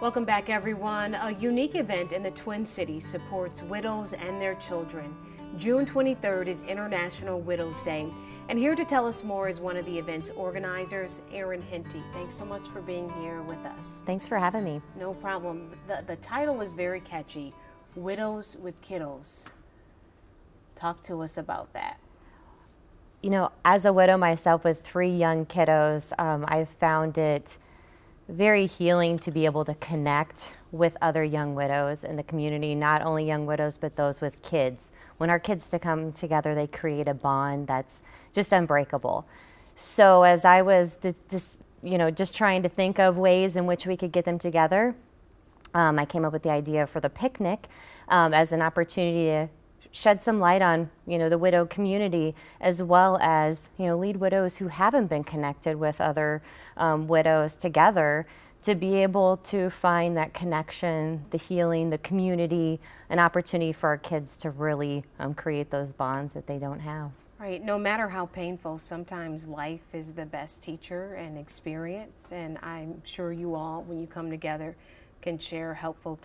Welcome back, everyone. A unique event in the Twin Cities supports widows and their children. June 23rd is International Widows Day. And here to tell us more is one of the event's organizers, Erin Henty. Thanks so much for being here with us. Thanks for having me. No problem. The, the title is very catchy Widows with Kiddos. Talk to us about that. You know, as a widow myself with three young kiddos, um, I've found it very healing to be able to connect with other young widows in the community, not only young widows, but those with kids. When our kids to come together, they create a bond that's just unbreakable. So as I was just, you know, just trying to think of ways in which we could get them together, um, I came up with the idea for the picnic um, as an opportunity to shed some light on you know the widow community as well as you know lead widows who haven't been connected with other um, widows together to be able to find that connection the healing the community an opportunity for our kids to really um, create those bonds that they don't have. Right. No matter how painful sometimes life is the best teacher and experience and i'm sure you all when you come together can share helpful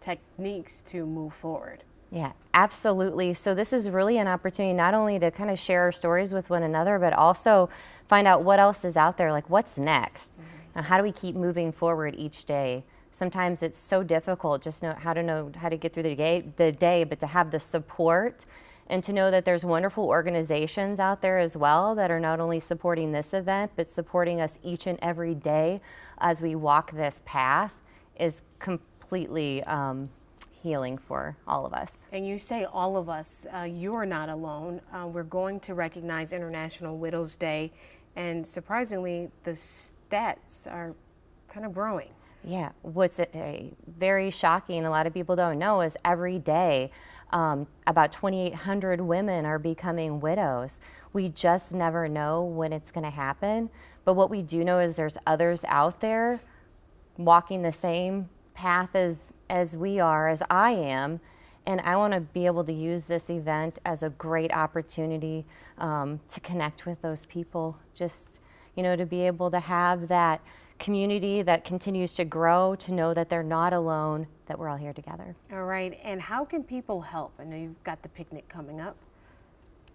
techniques to move forward yeah, absolutely. So this is really an opportunity not only to kind of share our stories with one another, but also find out what else is out there, like what's next. Mm -hmm. how do we keep moving forward each day? Sometimes it's so difficult just know how to know how to get through the day, the day, but to have the support and to know that there's wonderful organizations out there as well that are not only supporting this event, but supporting us each and every day as we walk this path is completely um, healing for all of us. And you say all of us, uh, you're not alone. Uh, we're going to recognize International Widows Day, and surprisingly, the stats are kind of growing. Yeah, what's a, very shocking, a lot of people don't know, is every day um, about 2,800 women are becoming widows. We just never know when it's going to happen. But what we do know is there's others out there walking the same path as as we are, as I am, and I want to be able to use this event as a great opportunity um, to connect with those people. Just, you know, to be able to have that community that continues to grow, to know that they're not alone, that we're all here together. All right. And how can people help? I know you've got the picnic coming up.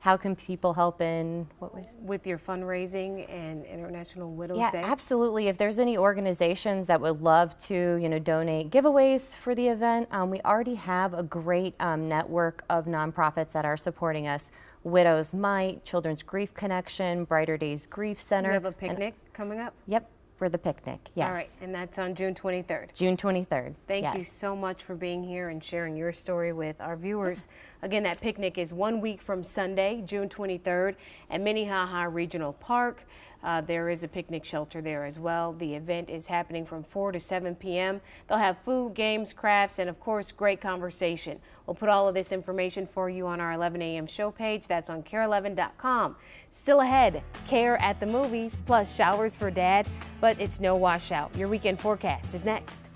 How can people help in what way? With your fundraising and International Widows yeah, Day? Yeah, absolutely. If there's any organizations that would love to, you know, donate giveaways for the event, um, we already have a great um, network of nonprofits that are supporting us. Widows Might, Children's Grief Connection, Brighter Days Grief Center. You have a picnic and, coming up? Yep, for the picnic, yes. All right, and that's on June 23rd. June 23rd. Thank yes. you so much for being here and sharing your story with our viewers. Again, that picnic is one week from Sunday, June 23rd, at Minnehaha Regional Park. Uh, there is a picnic shelter there as well. The event is happening from 4 to 7 p.m. They'll have food, games, crafts, and of course, great conversation. We'll put all of this information for you on our 11 a.m. show page. That's on kare11.com. Still ahead, KARE at the movies, plus showers for dad, but it's no washout. Your weekend forecast is next.